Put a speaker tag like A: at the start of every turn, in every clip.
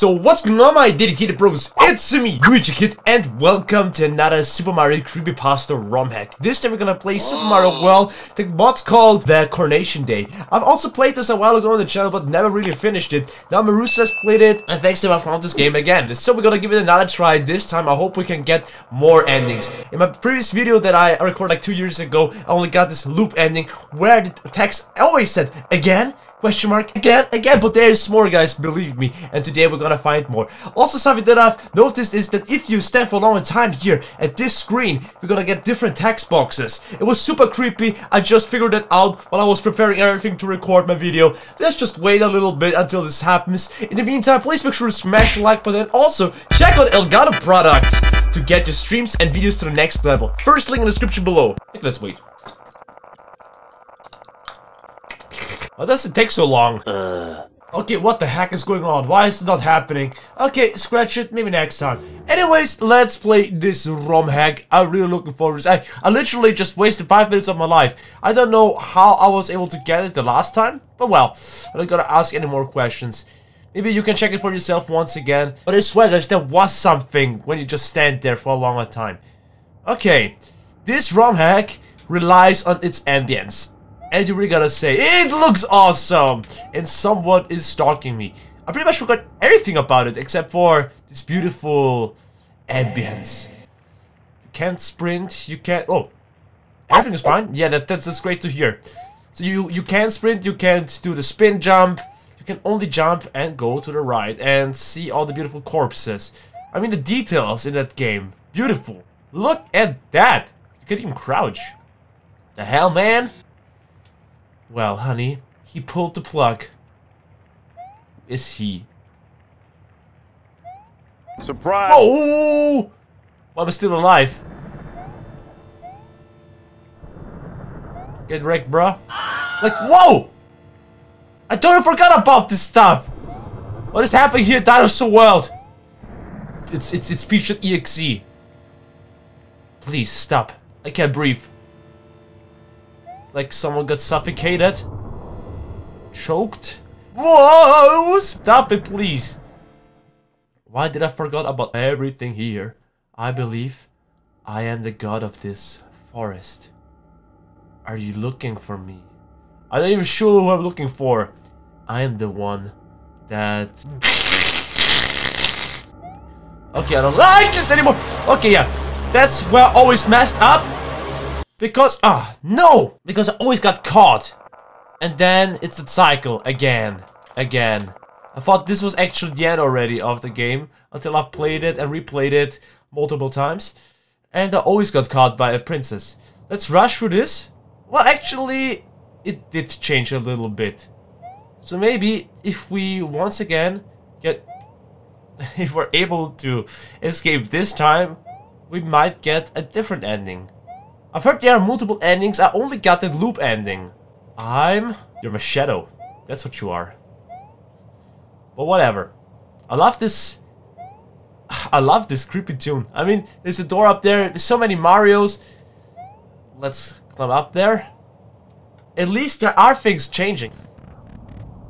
A: So what's going on my dedicated bros? It's me, Luigikid, and welcome to another Super Mario Creepypasta ROM hack. This time we're gonna play Super Mario oh. World, the mod's called the Coronation Day. I've also played this a while ago on the channel, but never really finished it. Now Marusa has played it, and thanks to him I found this game again. So we're gonna give it another try this time. I hope we can get more endings. In my previous video that I recorded like two years ago, I only got this loop ending where the text always said, again? Question mark again, again, but there's more guys, believe me, and today we're gonna find more. Also something that I've noticed is that if you stand for a long time here at this screen, you're gonna get different text boxes. It was super creepy, I just figured it out while I was preparing everything to record my video. Let's just wait a little bit until this happens. In the meantime, please make sure to smash the like button, and also check out Elgato products to get your streams and videos to the next level. First link in the description below. Let's wait. Why does it take so long? Uh. Okay, what the heck is going on? Why is it not happening? Okay, scratch it, maybe next time. Anyways, let's play this ROM hack. I'm really looking forward to this. I, I literally just wasted 5 minutes of my life. I don't know how I was able to get it the last time, but well, I'm not gonna ask any more questions. Maybe you can check it for yourself once again. But I swear there was something when you just stand there for a longer time. Okay, this ROM hack relies on its ambience. And you really gotta say, it looks awesome! And someone is stalking me. I pretty much forgot everything about it except for this beautiful ambience. You can't sprint, you can't... Oh, everything is fine. Yeah, that, that's, that's great to hear. So you, you can't sprint, you can't do the spin jump. You can only jump and go to the right and see all the beautiful corpses. I mean, the details in that game. Beautiful. Look at that. You can even crouch. The hell, man? Well, honey, he pulled the plug. Is he?
B: Surprise!
A: Oh! I'm still alive. Get wrecked, bro. Like, whoa! I totally forgot about this stuff. What is happening here, Dinosaur World? It's it's it's featured EXE. Please stop. I can't breathe. Like someone got suffocated. Choked. Whoa! Stop it, please. Why did I forget about everything here? I believe I am the god of this forest. Are you looking for me? I'm not even sure who I'm looking for. I am the one that... Okay, I don't like this anymore. Okay, yeah. That's where I always messed up. Because, ah, no! Because I always got caught. And then it's a cycle again. Again. I thought this was actually the end already of the game. Until I've played it and replayed it multiple times. And I always got caught by a princess. Let's rush through this. Well, actually, it did change a little bit. So maybe if we once again get... if we're able to escape this time, we might get a different ending. I've heard there are multiple endings. I only got the loop ending. I'm... You're my shadow. That's what you are. But whatever. I love this... I love this creepy tune. I mean, there's a door up there. There's so many Marios. Let's climb up there. At least there are things changing.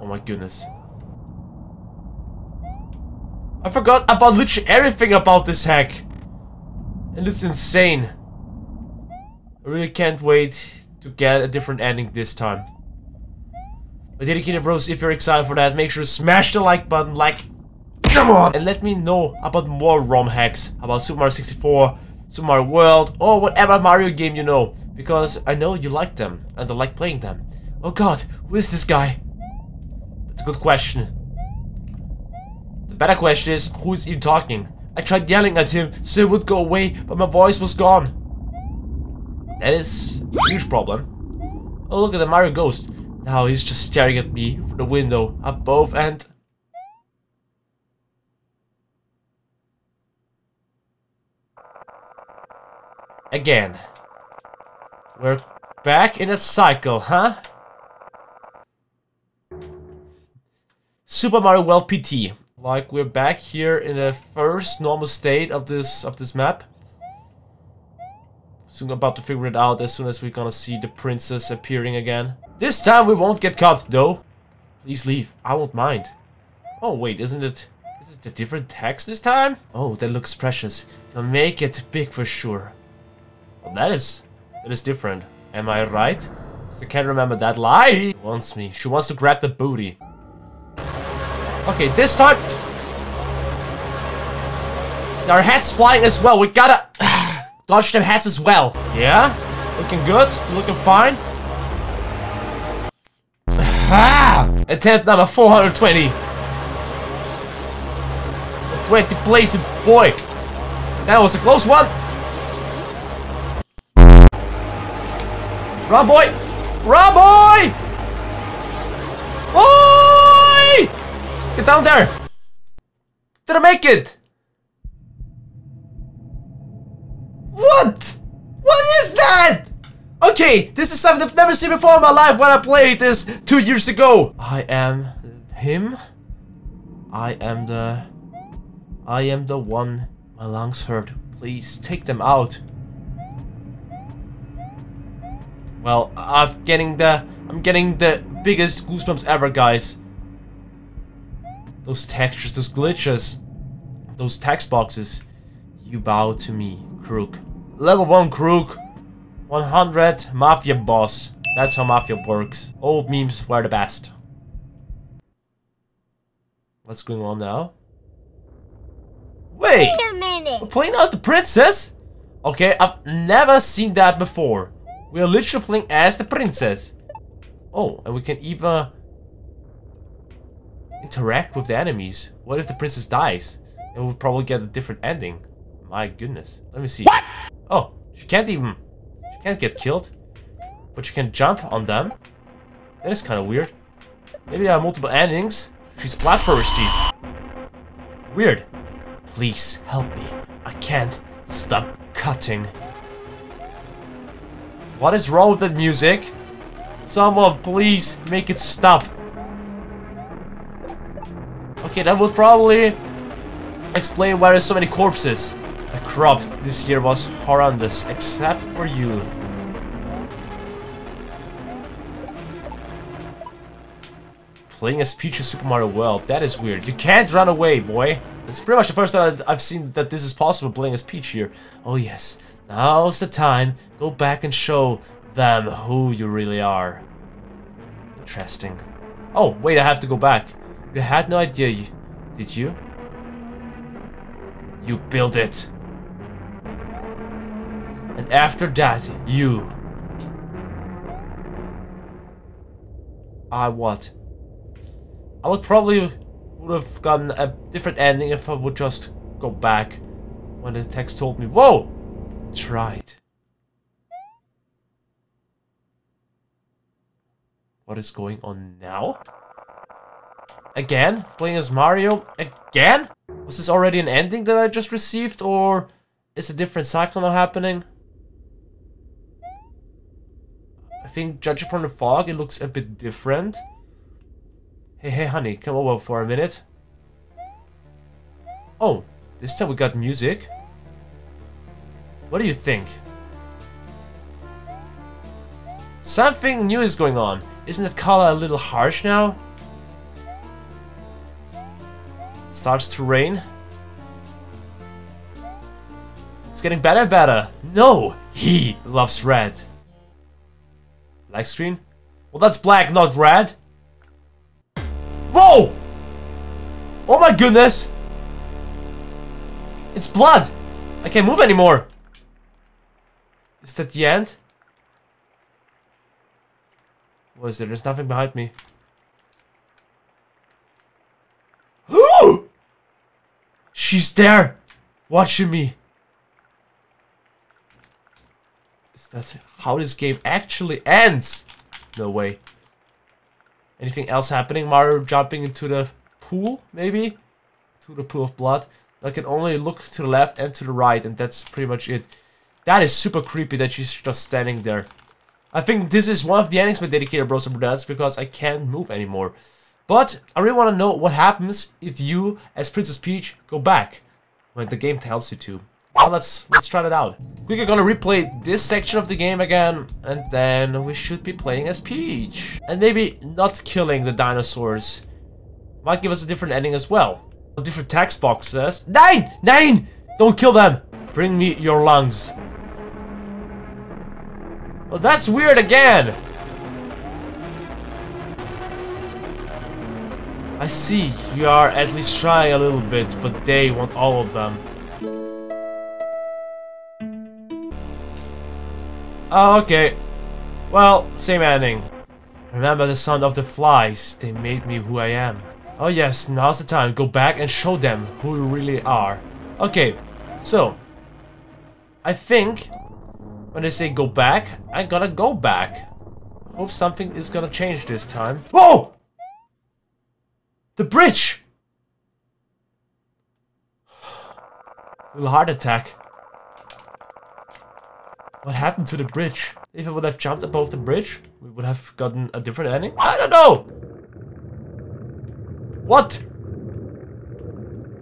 A: Oh my goodness. I forgot about literally everything about this hack. And it's insane. I really can't wait to get a different ending this time. My dedicated bros, if you're excited for that, make sure to smash the like button, like, come on! And let me know about more ROM hacks, about Super Mario 64, Super Mario World, or whatever Mario game you know. Because I know you like them, and I like playing them. Oh god, who is this guy? That's a good question. The better question is, who is even talking? I tried yelling at him so he would go away, but my voice was gone. That is a huge problem. Oh, look at the Mario Ghost. Now he's just staring at me from the window above and... Again. We're back in that cycle, huh? Super Mario World PT. Like we're back here in the first normal state of this of this map. Soon about to figure it out as soon as we're gonna see the princess appearing again. This time we won't get caught though. Please leave. I won't mind. Oh wait, isn't it Is it a different text this time? Oh, that looks precious. You'll make it big for sure. Well, that is... That is different. Am I right? Because I can't remember that lie. Wants me. She wants to grab the booty. Okay, this time... Our heads flying as well. We gotta... dodge them heads as well. Yeah? Looking good? Looking fine? Ah! Attempt number 420. 20 place boy. That was a close one. Run, boy! Run, boy! Boy! Get down there! Did I make it? What? What is that? Okay, this is something I've never seen before in my life when I played this two years ago. I am him. I am the... I am the one my lungs hurt. Please, take them out. Well, I'm getting the... I'm getting the biggest goosebumps ever, guys. Those textures, those glitches. Those text boxes. You bow to me, Crook. Level 1 Crook. 100 Mafia Boss. That's how Mafia works. Old memes were the best. What's going on now? Wait!
B: Wait a minute!
A: We're playing as the princess? Okay, I've never seen that before. We are literally playing as the princess. Oh, and we can even interact with the enemies. What if the princess dies? And we'll probably get a different ending. My goodness. Let me see. What? Oh, she can't even... Can't get killed. But you can jump on them. That is kind of weird. Maybe there are multiple endings. She's bloodthirsty. Weird. Please, help me. I can't stop cutting. What is wrong with the music? Someone please make it stop. Okay, that would probably explain why there's so many corpses. The crop this year was horrendous, except for you. Playing as Peach in Super Mario World, that is weird. You can't run away, boy. It's pretty much the first time I've seen that this is possible playing as Peach here. Oh yes, now's the time. Go back and show them who you really are. Interesting. Oh, wait, I have to go back. You had no idea, did you? You built it. And after that, you... I what? I would probably would have gotten a different ending if I would just go back when the text told me, Whoa! Tried. What is going on now? Again? Playing as Mario? Again? Was this already an ending that I just received or is a different cycle now happening? I think judging from the fog it looks a bit different. Hey, hey, honey, come over for a minute. Oh, this time we got music. What do you think? Something new is going on. Isn't that color a little harsh now? Starts to rain. It's getting better and better. No, he loves red. Black screen? Well, that's black, not red. Whoa! Oh my goodness! It's blood! I can't move anymore! Is that the end? What is there? There's nothing behind me. She's there! Watching me! Is that how this game actually ends? No way. Anything else happening? Mario jumping into the pool, maybe? To the pool of blood. I can only look to the left and to the right, and that's pretty much it. That is super creepy that she's just standing there. I think this is one of the endings my dedicated bros and brunettes because I can't move anymore. But I really want to know what happens if you, as Princess Peach, go back when the game tells you to. Well, let's let's try that out. We're gonna replay this section of the game again, and then we should be playing as Peach. And maybe not killing the dinosaurs might give us a different ending as well. Different text boxes. Nine! Nine! Don't kill them! Bring me your lungs. Well, that's weird again! I see, you are at least trying a little bit, but they want all of them. Oh, okay. Well, same ending. Remember the sound of the flies, they made me who I am. Oh yes, now's the time. Go back and show them who you really are. Okay, so. I think when they say go back, I gotta go back. Hope something is gonna change this time. Whoa! The bridge! Little heart attack. What happened to the bridge? If I would have jumped above the bridge, we would have gotten a different ending. I don't know! What?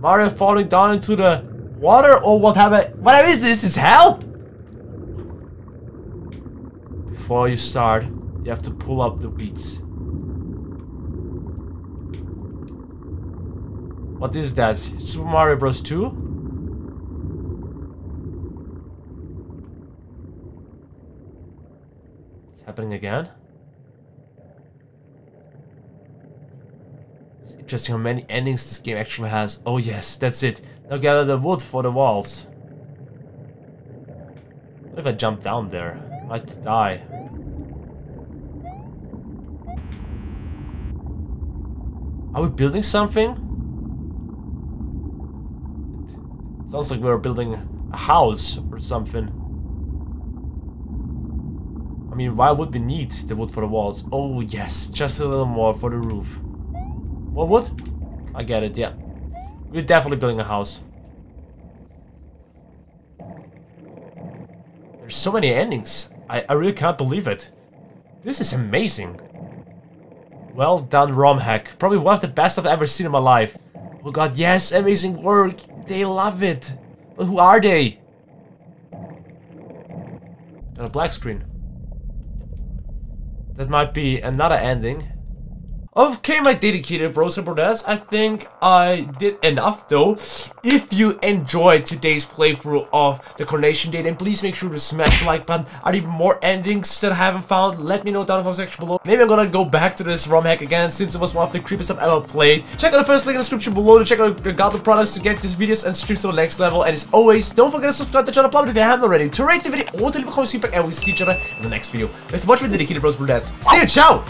A: Mario falling down into the water or what happened? What is this? Is hell? Before you start, you have to pull up the weeds. What is that? Super Mario Bros. 2? It's happening again? It's Interesting how many endings this game actually has. Oh yes, that's it. Now gather the wood for the walls. What if I jump down there? I might die. Are we building something? It sounds like we're building a house or something. I mean, why would we need the wood for the walls? Oh yes, just a little more for the roof. What wood? I get it, yeah. We're definitely building a house. There's so many endings. I, I really can't believe it. This is amazing. Well done, ROM hack. Probably one of the best I've ever seen in my life. Oh god, yes, amazing work. They love it. But who are they? Got a black screen. That might be another ending. Okay, my dedicated bros and brothers, I think I did enough though. If you enjoyed today's playthrough of the Coronation Day, then please make sure to smash the like button. Are even more endings that I haven't found? Let me know down in the comment section below. Maybe I'm gonna go back to this ROM hack again since it was one of the creepiest I've ever played. Check out the first link in the description below to check out the Elgato products to get these videos and streams to the next level. And as always, don't forget to subscribe to the channel if you haven't already, to rate the video or to leave a comment feedback and we'll see each other in the next video. Thanks so much for dedicated bros and brothers. See you, ciao!